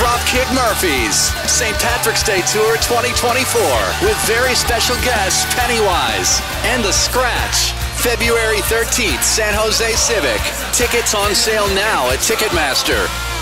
Dropkick Murphys St. Patrick's Day Tour 2024 with very special guests Pennywise and The Scratch. February 13th, San Jose Civic. Tickets on sale now at Ticketmaster.